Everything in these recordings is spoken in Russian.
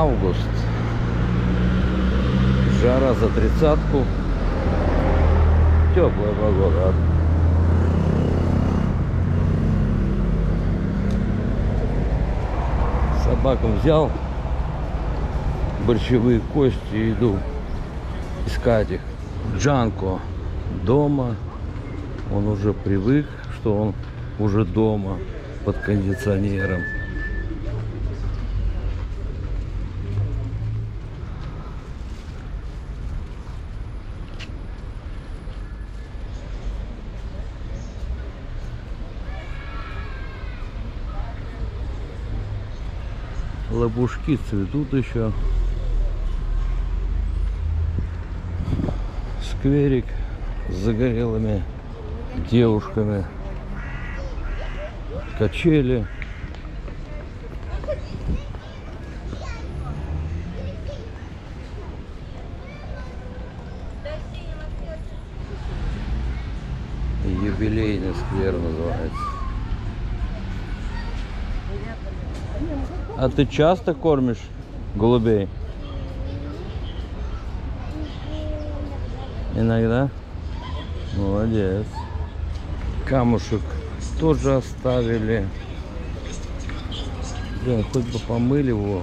Август. Жара за тридцатку. Теплая погода. Собаку взял. Борщевые кости иду искать их. Джанко дома. Он уже привык, что он уже дома под кондиционером. Лопушки цветут еще. Скверик с загорелыми девушками. Качели. Юбилейный сквер называется. А ты часто кормишь голубей? Иногда? Молодец. Камушек тоже оставили. Блин, хоть бы помыли его.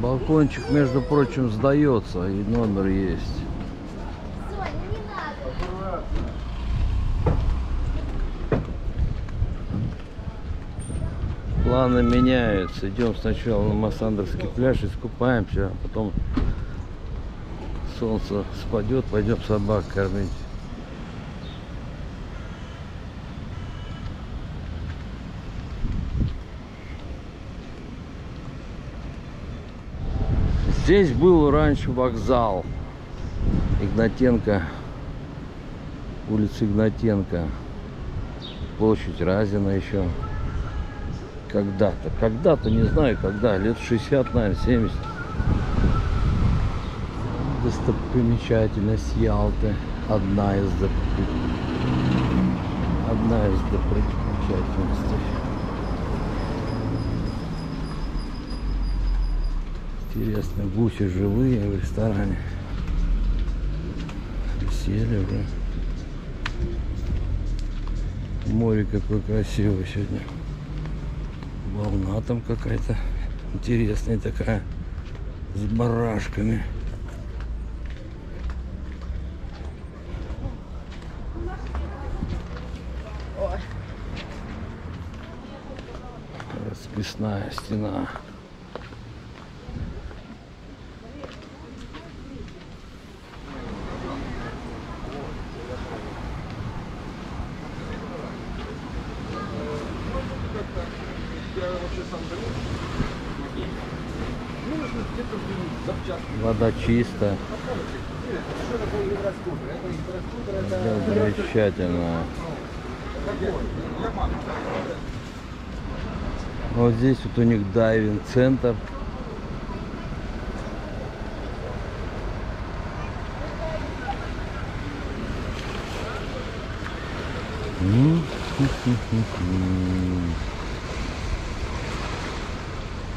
Балкончик, между прочим, сдается и номер есть. Планы меняются. Идем сначала на Массандровский пляж, искупаемся, а потом солнце спадет, пойдем собак кормить. Здесь был раньше вокзал. Игнатенко. Улица Игнатенко. Площадь Разина еще. Когда-то. Когда-то, не знаю когда. Лет 60, наверное, 70. Достопримечательность Ялты. Одна из Одна из достопримечательностей. Интересно, гуси живые в ресторане. Сели уже. Море какое красивое сегодня. Волна там какая-то интересная такая. С барашками. Расписная стена. Вода чистая. Замечательно. Вот здесь вот у них дайвинг центр.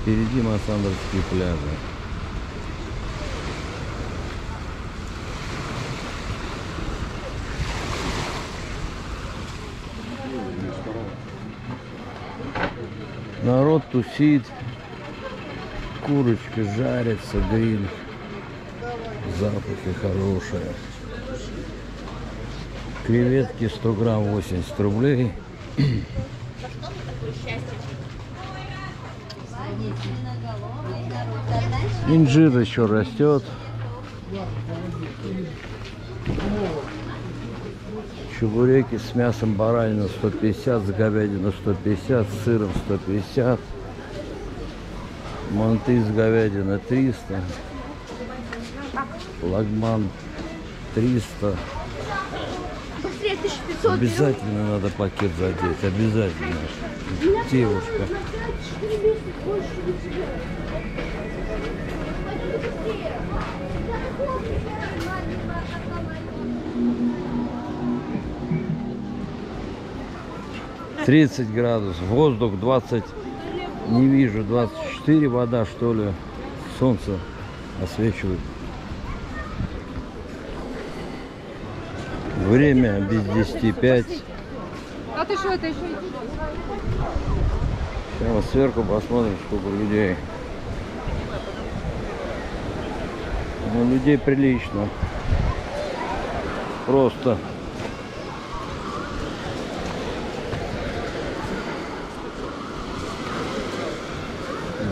Впереди Массандровские пляжи. Народ тусит, курочка жарится, гриль, запахи хорошие. Креветки 100 грамм 80 рублей. Инжир еще растет. Чебуреки с мясом баранина 150, с говядиной 150, с сыром 150. Монтыз говядина 300. Лагман 300. Быстрее, 1500. Обязательно надо пакет задеть. Обязательно. Девушка. Тридцать градусов. Воздух 20. Не вижу. 24 вода что ли. Солнце освечивает. Время без 10 5. А ты что, это еще Сейчас сверху посмотрим, сколько людей. Ну, людей прилично. Просто.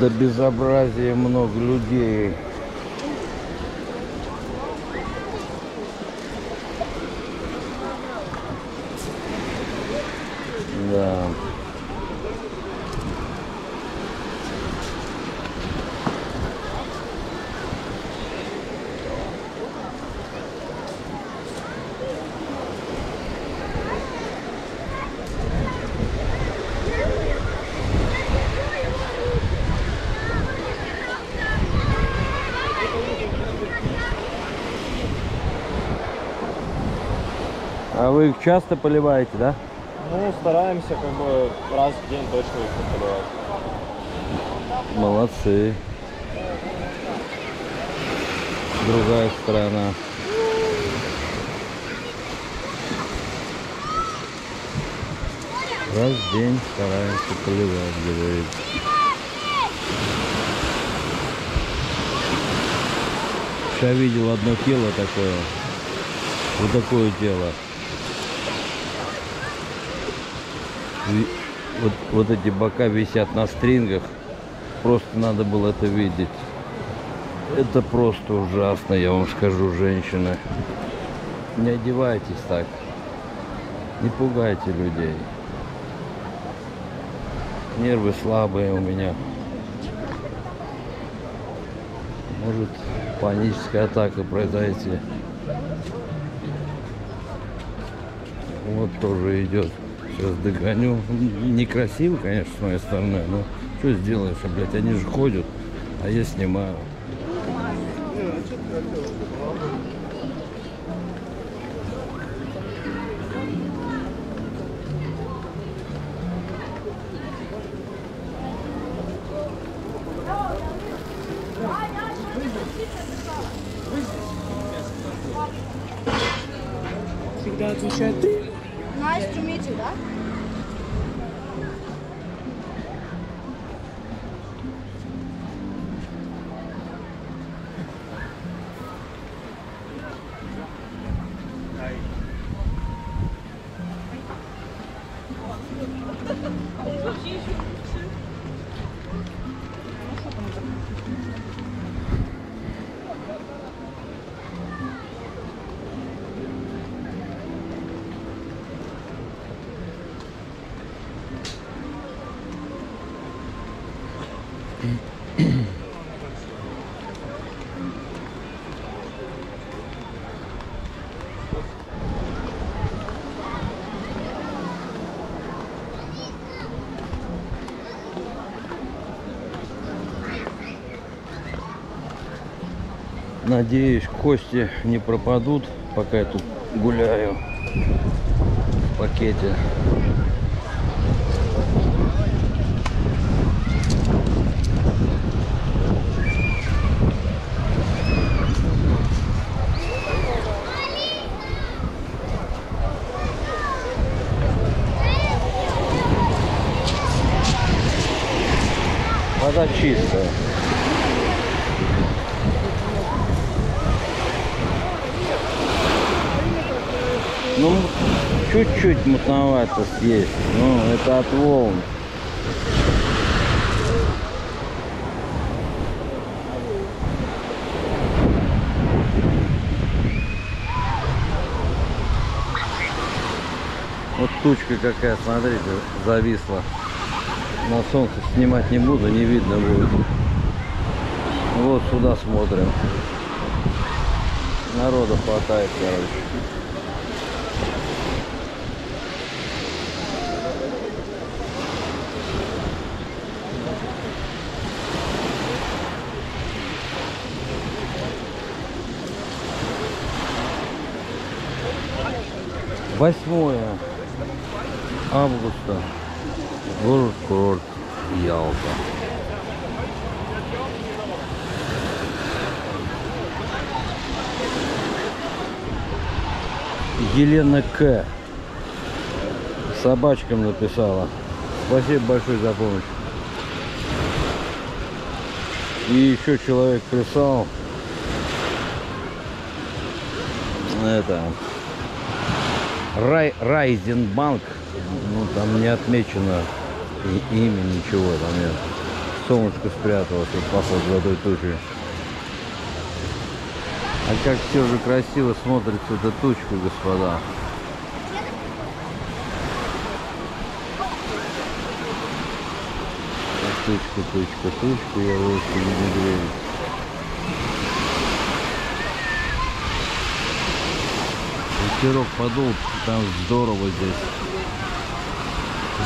До безобразия много людей. Да. А вы их часто поливаете, да? Ну, стараемся как бы раз в день точно их поливать. Молодцы. Другая сторона. Раз в день стараемся поливать, говорит. Я видел одно тело такое. Вот такое тело. Вот, вот эти бока висят на стрингах. Просто надо было это видеть. Это просто ужасно, я вам скажу, женщины. Не одевайтесь так. Не пугайте людей. Нервы слабые у меня. Может паническая атака произойти. Вот тоже идет. Сейчас догоню. Некрасиво, конечно, с моей стороны, но что сделаешь, а, блядь, они же ходят, а я снимаю. Всегда отвечать. Nice Надеюсь, кости не пропадут, пока я тут гуляю в пакете. Вода чистая. Ну, чуть-чуть мутновато съесть. Ну, это от волн. Вот тучка какая, смотрите, зависла. На солнце снимать не буду, не видно будет. Вот сюда смотрим. Народа хватает, короче. Восьмое августа. Город-курорт Ялта. Елена К. Собачкам написала. Спасибо большое за помощь. И еще человек прислал. Это. Рай, Райзенбанк. Ну, там не отмечено и- имя, ничего там нет. Солнышко спряталось, вот поход за той тучей. А как все же красиво смотрится эта тучка, господа. Тучка, тучка, тучка, я вовсе не медведь. Ветерок подул, там здорово здесь.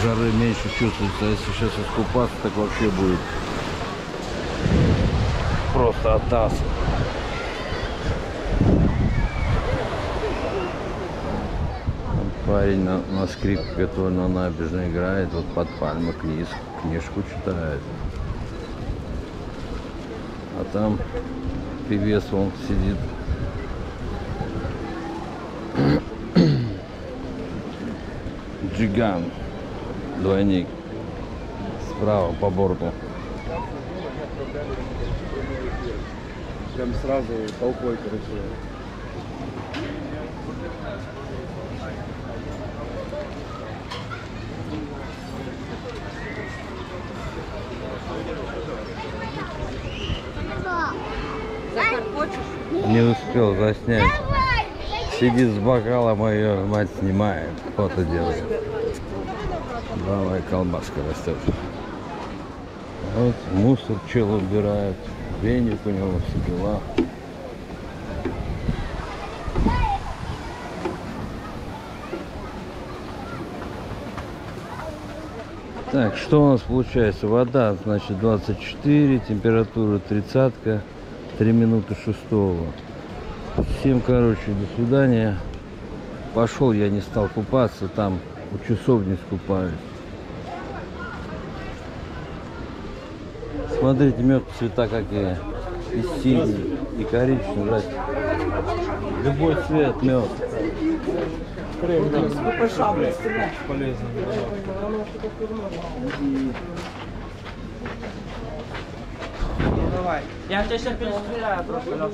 Жары меньше чувствуется, а если сейчас искупаться, так вообще будет просто. Там Парень на, на скрипке, который на набережной играет, вот под пальмой книж, книжку читает. А там певец он сидит. Джиган. Двойник. Справа по борту. Прям сразу толпой, короче. Не успел заснять. Сидит с бокалом, а ее мать снимает. Фото делает. Давай, колбаска растет. Вот мусор чел убирает. Веник у него, все дела. Так, что у нас получается? Вода, значит, 24, температура 30, 3 минуты шестого. Всем, короче, до свидания. Пошел, я не стал купаться, там у часовни скупались. Смотрите, мед цвета какие. И синий, и коричневый. Здрасте. Любой цвет мед. Полезно. Я тебя сейчас перестреляю просто.